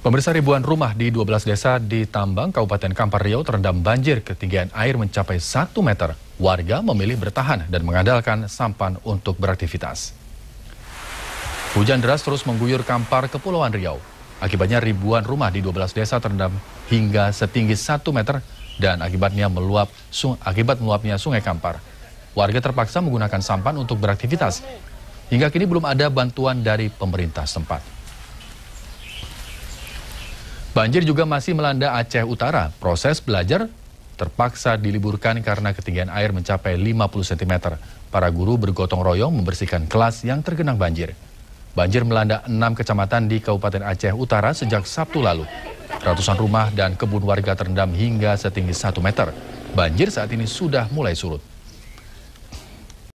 Pemirsa ribuan rumah di 12 desa di Tambang, Kabupaten Kampar Riau terendam banjir ketinggian air mencapai 1 meter. Warga memilih bertahan dan mengandalkan sampan untuk beraktivitas. Hujan deras terus mengguyur Kampar, Kepulauan Riau. Akibatnya ribuan rumah di 12 desa terendam hingga setinggi 1 meter dan akibatnya meluap akibat meluapnya Sungai Kampar. Warga terpaksa menggunakan sampan untuk beraktivitas. Hingga kini belum ada bantuan dari pemerintah setempat. Banjir juga masih melanda Aceh Utara. Proses belajar terpaksa diliburkan karena ketinggian air mencapai 50 cm. Para guru bergotong royong membersihkan kelas yang tergenang banjir. Banjir melanda enam kecamatan di Kabupaten Aceh Utara sejak Sabtu lalu. Ratusan rumah dan kebun warga terendam hingga setinggi 1 meter. Banjir saat ini sudah mulai surut.